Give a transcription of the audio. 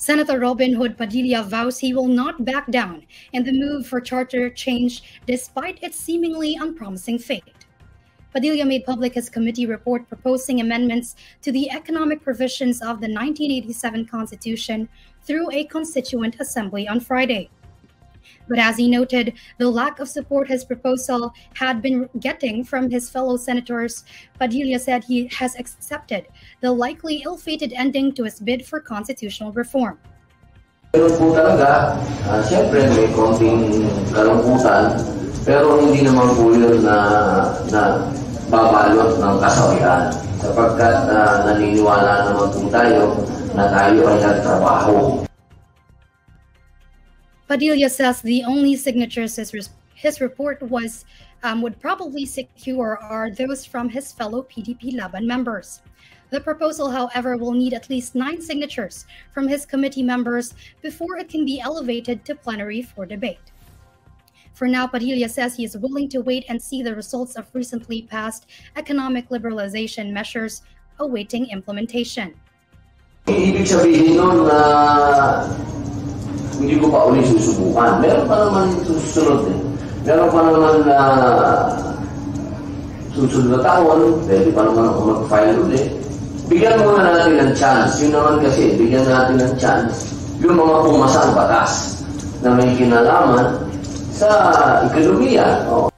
Senator Robinhood Padilla vows he will not back down in the move for charter change despite its seemingly unpromising fate. Padilla made public his committee report proposing amendments to the economic provisions of the 1987 Constitution through a constituent assembly on Friday. But as he noted, the lack of support his proposal had been getting from his fellow senators, Padilla said he has accepted the likely ill fated ending to his bid for constitutional reform. Meron po talaga, uh, may konting kalungkutan, pero hindi naman po yun na, na babalot ng kasawian. Sapagkat uh, naniniwala naman po tayo na tayo ay nagtrabaho. Padilla says the only signatures his, his report was um, would probably secure are those from his fellow PDP Laban members. The proposal, however, will need at least nine signatures from his committee members before it can be elevated to plenary for debate. For now, Padilla says he is willing to wait and see the results of recently passed economic liberalization measures awaiting implementation. Ibig sabihin nun na hindi ko pa uli susubukan. Meron pa naman susunod eh. Meron pa naman na susunod na taon, pwede pa naman ako mag-file ulit. Bigyan muna natin ng chance. Yun naman kasi, bigyan natin ng chance. Yung mga pumasang batas na may kinalaman sa ekonomiya. Oh,